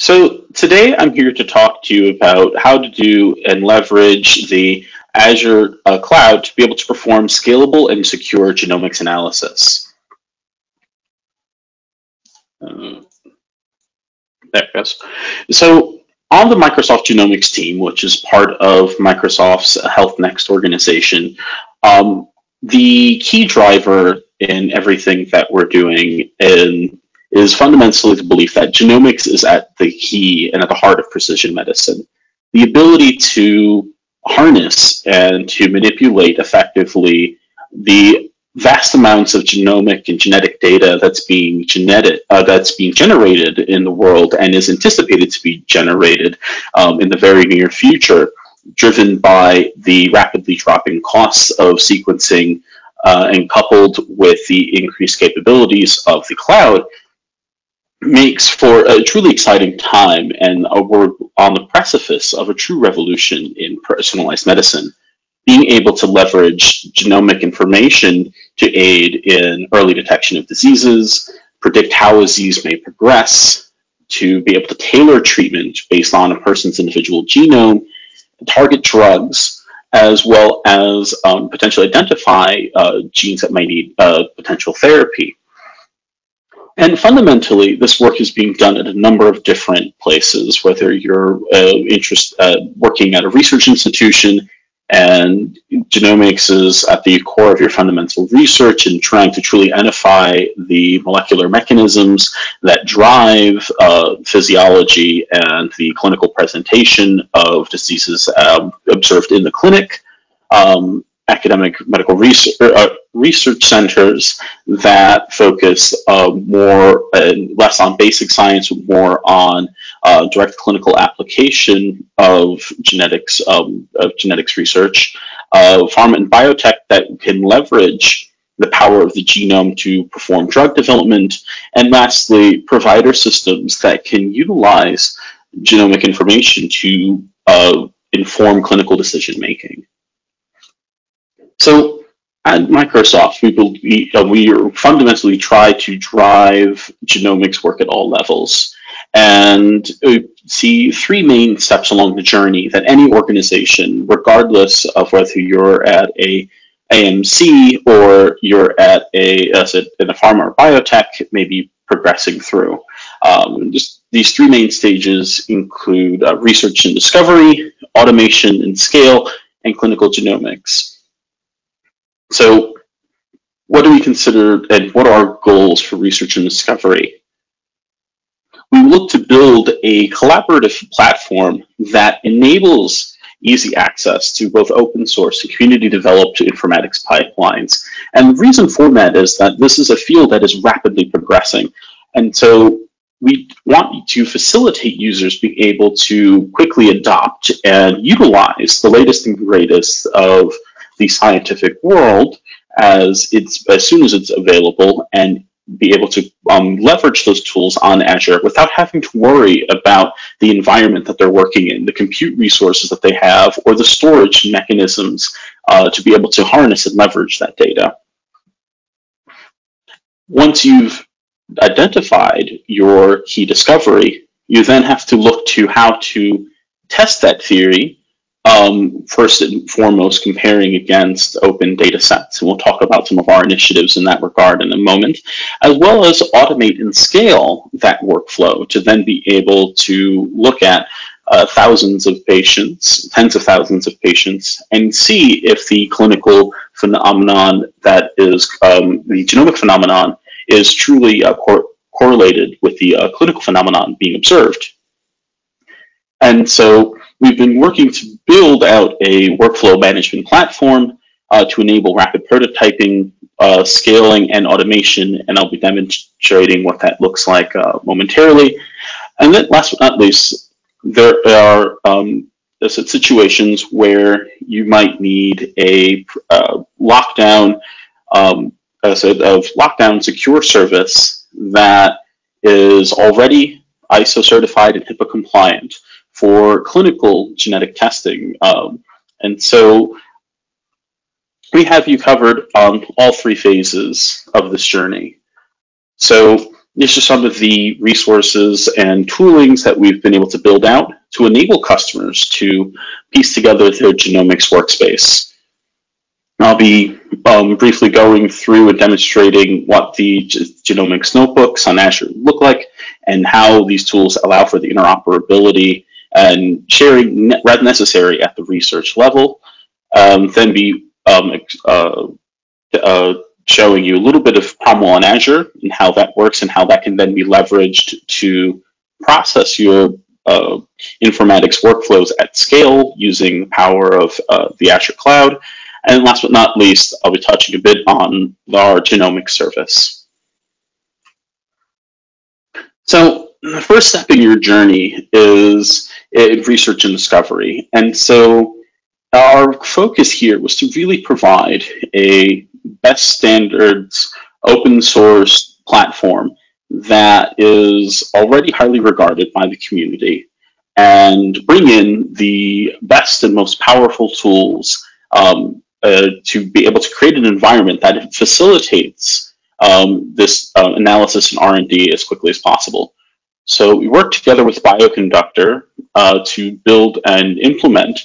So today I'm here to talk to you about how to do and leverage the Azure uh, cloud to be able to perform scalable and secure genomics analysis. Uh, there it goes. So on the Microsoft Genomics team, which is part of Microsoft's Health Next organization, um, the key driver in everything that we're doing in is fundamentally the belief that genomics is at the key and at the heart of precision medicine. The ability to harness and to manipulate effectively the vast amounts of genomic and genetic data that's being genetic uh, that's being generated in the world and is anticipated to be generated um, in the very near future, driven by the rapidly dropping costs of sequencing uh, and coupled with the increased capabilities of the cloud, makes for a truly exciting time, and we're on the precipice of a true revolution in personalized medicine. Being able to leverage genomic information to aid in early detection of diseases, predict how a disease may progress, to be able to tailor treatment based on a person's individual genome, target drugs, as well as um, potentially identify uh, genes that might need uh, potential therapy. And fundamentally, this work is being done at a number of different places, whether you're uh, interest, uh, working at a research institution and genomics is at the core of your fundamental research and trying to truly identify the molecular mechanisms that drive uh, physiology and the clinical presentation of diseases um, observed in the clinic. Um, academic medical research, uh, research centers that focus uh, more and less on basic science, more on uh, direct clinical application of genetics, um, of genetics research, uh, pharma and biotech that can leverage the power of the genome to perform drug development, and lastly, provider systems that can utilize genomic information to uh, inform clinical decision making. So at Microsoft, we, uh, we fundamentally try to drive genomics work at all levels and we see three main steps along the journey that any organization, regardless of whether you're at a AMC or you're at a, as in a pharma or biotech, may be progressing through. Um, just these three main stages include uh, research and discovery, automation and scale, and clinical genomics. So what do we consider and what are our goals for research and discovery? We look to build a collaborative platform that enables easy access to both open source and community developed informatics pipelines. And the reason for that is that this is a field that is rapidly progressing. And so we want to facilitate users being able to quickly adopt and utilize the latest and greatest of the scientific world as it's as soon as it's available and be able to um, leverage those tools on Azure without having to worry about the environment that they're working in, the compute resources that they have, or the storage mechanisms uh, to be able to harness and leverage that data. Once you've identified your key discovery, you then have to look to how to test that theory um, first and foremost comparing against open data sets. And we'll talk about some of our initiatives in that regard in a moment, as well as automate and scale that workflow to then be able to look at uh, thousands of patients, tens of thousands of patients, and see if the clinical phenomenon that is um, the genomic phenomenon is truly uh, cor correlated with the uh, clinical phenomenon being observed. And so we've been working to build out a workflow management platform uh, to enable rapid prototyping, uh, scaling, and automation, and I'll be demonstrating what that looks like uh, momentarily. And then last but not least, there are um, situations where you might need a uh, lockdown, um, a lockdown secure service that is already ISO certified and HIPAA compliant for clinical genetic testing. Um, and so we have you covered on all three phases of this journey. So these are some of the resources and toolings that we've been able to build out to enable customers to piece together their genomics workspace. I'll be um, briefly going through and demonstrating what the genomics notebooks on Azure look like and how these tools allow for the interoperability and sharing rather necessary at the research level. Um, then be um, uh, uh, showing you a little bit of Cromwell on Azure and how that works and how that can then be leveraged to process your uh, informatics workflows at scale using the power of uh, the Azure cloud. And last but not least, I'll be touching a bit on our genomic service. So the first step in your journey is in research and discovery. And so our focus here was to really provide a best standards open source platform that is already highly regarded by the community and bring in the best and most powerful tools um, uh, to be able to create an environment that facilitates um, this uh, analysis and R&D as quickly as possible. So we worked together with Bioconductor uh, to build and implement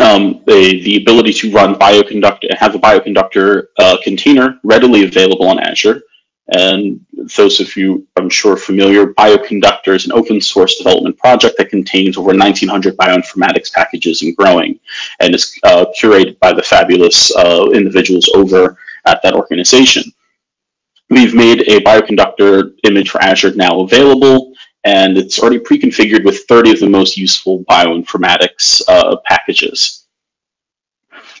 um, the, the ability to run Bioconductor, have a Bioconductor uh, container readily available on Azure. And those of you, I'm sure, familiar, Bioconductor is an open source development project that contains over 1,900 bioinformatics packages and growing, and is uh, curated by the fabulous uh, individuals over at that organization. We've made a Bioconductor image for Azure now available, and it's already pre-configured with 30 of the most useful bioinformatics uh, packages.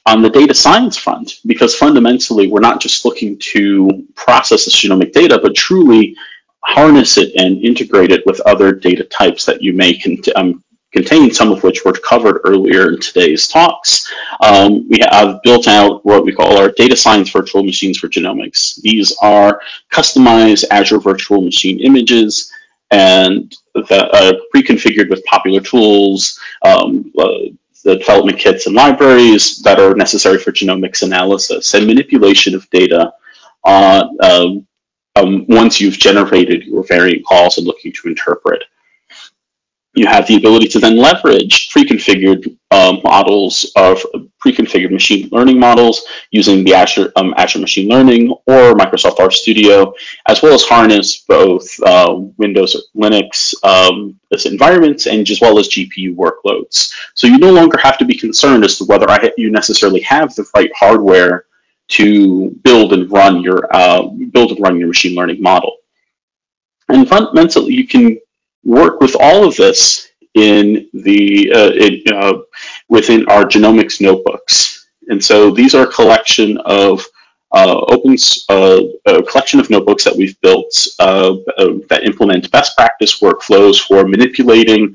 On the data science front, because fundamentally we're not just looking to process this genomic data, but truly harness it and integrate it with other data types that you may um, contain, some of which were covered earlier in today's talks. Um, we have built out what we call our data science virtual machines for genomics. These are customized Azure virtual machine images and the, uh, pre-configured with popular tools, um, uh, the development kits and libraries that are necessary for genomics analysis and manipulation of data uh, um, um, once you've generated your variant calls and looking to interpret you have the ability to then leverage pre-configured um, models of pre-configured machine learning models using the Azure, um, Azure Machine Learning or Microsoft RStudio, as well as harness both uh, Windows or Linux um, environments and as well as GPU workloads. So you no longer have to be concerned as to whether you necessarily have the right hardware to build and run your uh, build and run your machine learning model. And fundamentally, you can work with all of this in the uh, in, uh, within our genomics notebooks. And so these are a collection of uh, opens uh, a collection of notebooks that we've built uh, uh, that implement best practice workflows for manipulating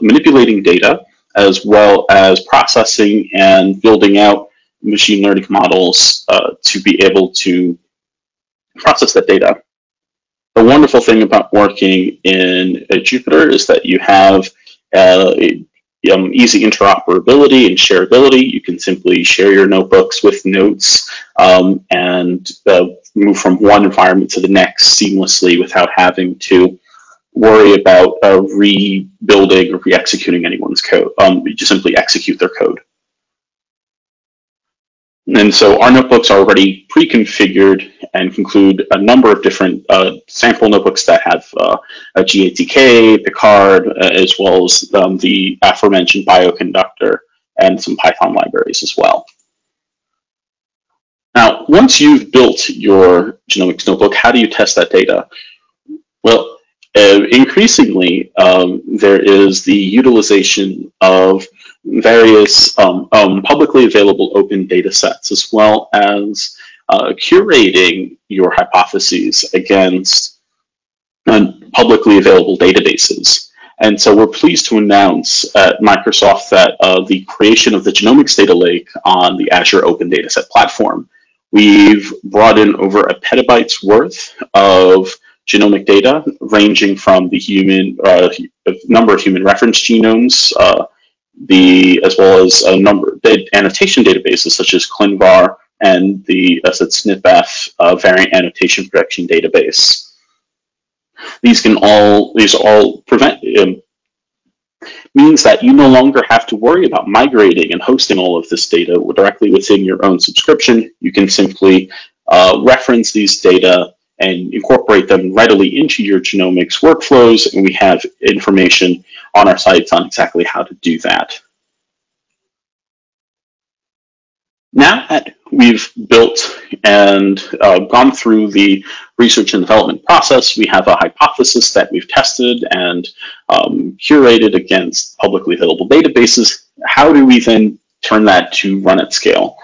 manipulating data as well as processing and building out machine learning models to be able to process that data the wonderful thing about working in uh, Jupyter is that you have uh, um, easy interoperability and shareability. You can simply share your notebooks with notes um, and uh, move from one environment to the next seamlessly without having to worry about uh, rebuilding or re-executing anyone's code. Um, you just simply execute their code. And so our notebooks are already pre-configured and include a number of different uh, sample notebooks that have uh, a GATK, Picard, uh, as well as um, the aforementioned bioconductor and some Python libraries as well. Now, once you've built your genomics notebook, how do you test that data? Well, uh, increasingly, um, there is the utilization of various um, um, publicly available open data sets, as well as uh, curating your hypotheses against uh, publicly available databases. And so we're pleased to announce at Microsoft that uh, the creation of the Genomics Data Lake on the Azure Open Dataset platform. We've brought in over a petabyte's worth of genomic data, ranging from the human uh, number of human reference genomes, uh, the as well as a number of annotation databases such as ClinVar and the uh, SnpEff uh, variant annotation protection database. These can all these all prevent um, means that you no longer have to worry about migrating and hosting all of this data directly within your own subscription. You can simply uh, reference these data and incorporate them readily into your genomics workflows, and we have information on our sites on exactly how to do that. Now that we've built and uh, gone through the research and development process, we have a hypothesis that we've tested and um, curated against publicly available databases. How do we then turn that to run at scale?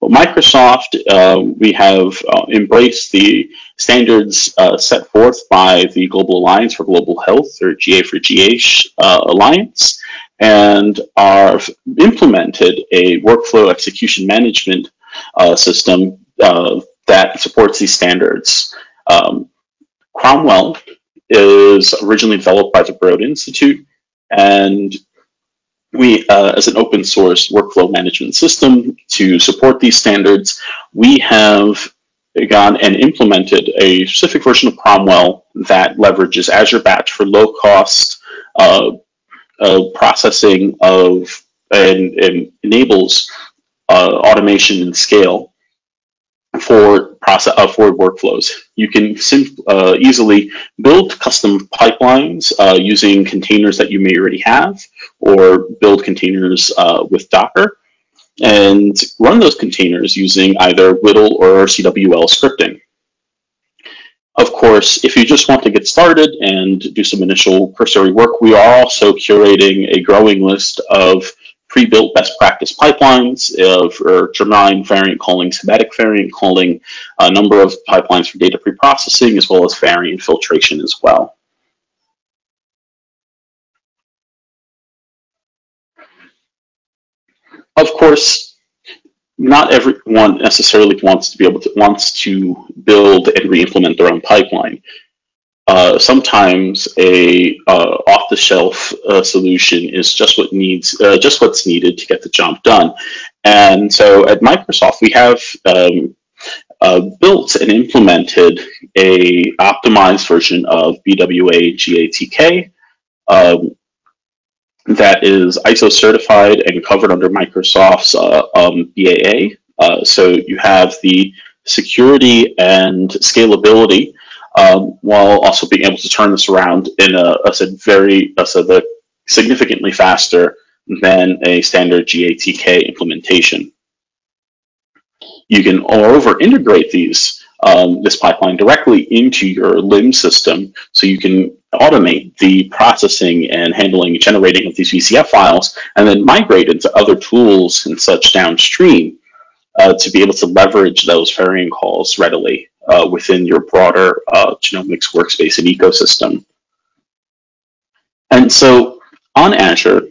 Well, Microsoft, uh, we have uh, embraced the standards uh, set forth by the Global Alliance for Global Health, or GA4GH uh, Alliance, and are implemented a workflow execution management uh, system uh, that supports these standards. Um, Cromwell is originally developed by the Broad Institute, and we, uh, as an open source workflow management system to support these standards, we have gone and implemented a specific version of Cromwell that leverages Azure Batch for low cost uh, uh, processing of and, and enables uh, automation and scale for process uh, for workflows. You can uh, easily build custom pipelines uh, using containers that you may already have, or build containers uh, with Docker, and run those containers using either WDL or CWL scripting. Of course, if you just want to get started and do some initial cursory work, we are also curating a growing list of pre-built best practice pipelines of for germline variant calling, somatic variant calling, a number of pipelines for data preprocessing, as well as variant filtration as well. Of course, not everyone necessarily wants to be able to wants to build and re-implement their own pipeline. Uh, sometimes a uh, off-the-shelf uh, solution is just what needs uh, just what's needed to get the job done. And so at Microsoft, we have um, uh, built and implemented a optimized version of BWA GATK. Um, that is ISO certified and covered under Microsoft's uh, um, BAA. Uh, so you have the security and scalability um, while also being able to turn this around in a, a very a said, significantly faster than a standard GATK implementation. You can, moreover, integrate these um, this pipeline directly into your LIM system so you can automate the processing and handling and generating of these VCF files and then migrate into other tools and such downstream uh, to be able to leverage those variant calls readily uh, within your broader uh, genomics workspace and ecosystem. And so on Azure,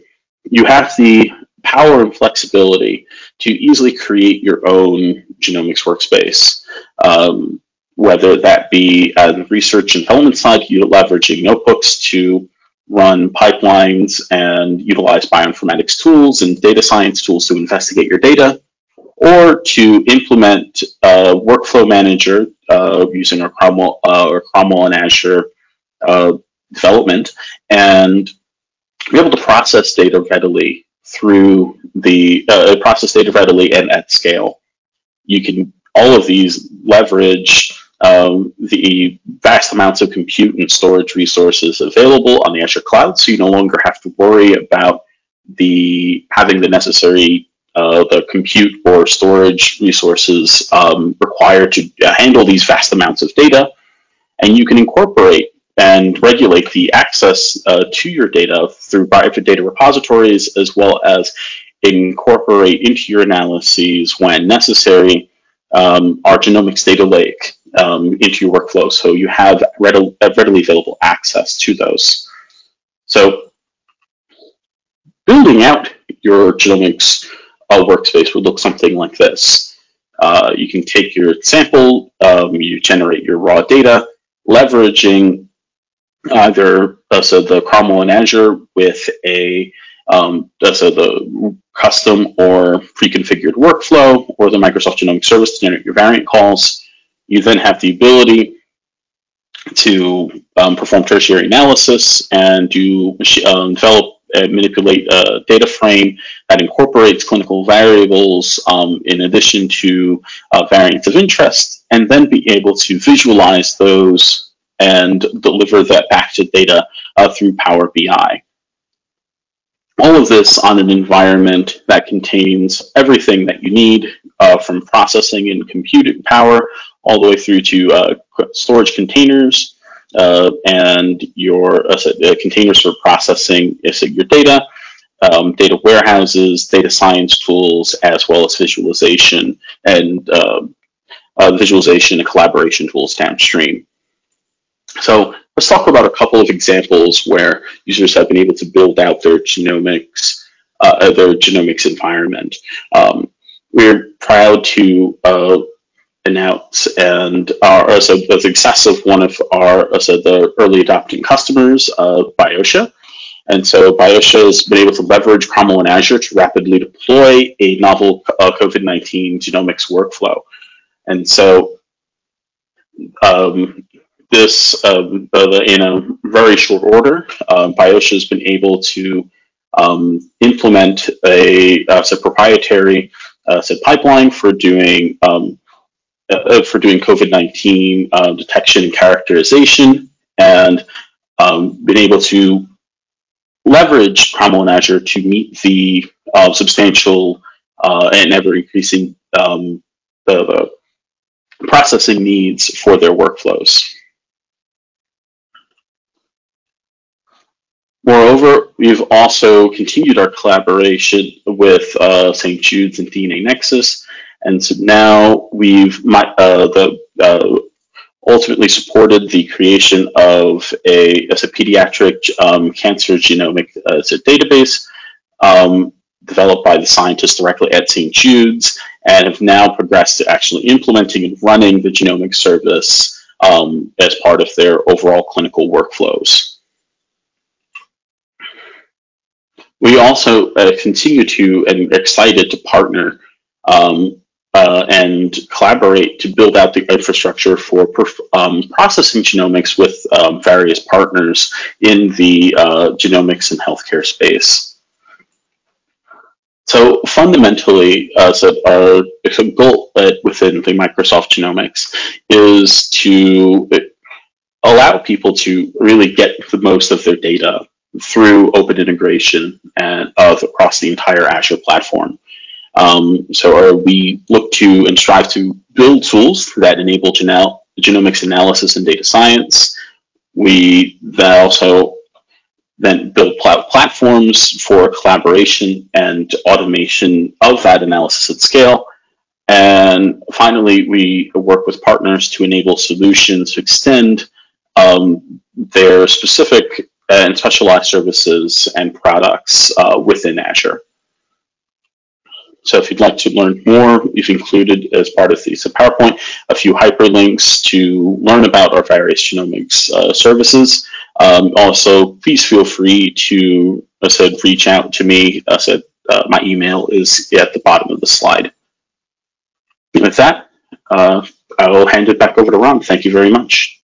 you have the power and flexibility to easily create your own genomics workspace. Um, whether that be on the research and development side, you're leveraging notebooks to run pipelines and utilize bioinformatics tools and data science tools to investigate your data, or to implement a workflow manager uh, using our Cromwell, uh, or Cromwell and Azure uh, development and be able to process data readily through the uh, process data readily and at scale. You can all of these leverage um, the vast amounts of compute and storage resources available on the Azure cloud, so you no longer have to worry about the having the necessary uh, the compute or storage resources um, required to uh, handle these vast amounts of data, and you can incorporate and regulate the access uh, to your data through private data repositories, as well as incorporate into your analyses when necessary um, our genomics data lake um, into your workflow. So you have readily, readily available access to those. So building out your genomics uh, workspace would look something like this. Uh, you can take your sample, um, you generate your raw data, leveraging either uh, so the Cromwell and Azure with a um, so the custom or pre-configured workflow or the Microsoft Genomic Service to generate your variant calls. You then have the ability to um, perform tertiary analysis and do um, develop and manipulate a data frame that incorporates clinical variables um, in addition to uh, variants of interest, and then be able to visualize those and deliver that back to data uh, through Power BI. All of this on an environment that contains everything that you need uh, from processing and computing power all the way through to uh, storage containers uh, and your uh, containers for processing your data, um, data warehouses, data science tools, as well as visualization and uh, visualization and collaboration tools downstream. So let's talk about a couple of examples where users have been able to build out their genomics, uh, their genomics environment. Um, we're proud to uh, announce and our uh, so the success of one of our uh, so the early adopting customers, uh, Bioscia. And so Bioscia has been able to leverage Cromwell and Azure to rapidly deploy a novel uh, COVID-19 genomics workflow. And so um, this, um, uh, in a very short order, uh, Bioscia has been able to um, implement a, uh, proprietary uh, pipeline for doing um, uh, for doing COVID nineteen uh, detection and characterization, and um, been able to leverage Cromwell and Azure to meet the uh, substantial uh, and ever increasing um, the, the processing needs for their workflows. Moreover, we've also continued our collaboration with uh, St. Jude's and DNAnexus, and so now we've uh, the uh, ultimately supported the creation of a as a pediatric um, cancer genomic uh, database um, developed by the scientists directly at St. Jude's, and have now progressed to actually implementing and running the genomic service um, as part of their overall clinical workflows. We also uh, continue to and excited to partner um, uh, and collaborate to build out the infrastructure for um, processing genomics with um, various partners in the uh, genomics and healthcare space. So fundamentally, uh, so our goal within the Microsoft Genomics is to allow people to really get the most of their data through open integration and of across the entire Azure platform. Um, so we look to and strive to build tools that enable genel genomics analysis and data science. We also then build pl platforms for collaboration and automation of that analysis at scale. And finally, we work with partners to enable solutions to extend um, their specific and specialized services and products uh, within Azure. So if you'd like to learn more, we've included as part of the PowerPoint a few hyperlinks to learn about our various genomics uh, services. Um, also, please feel free to, I said, reach out to me. I said, uh, my email is at the bottom of the slide. With that, uh, I will hand it back over to Ron. Thank you very much.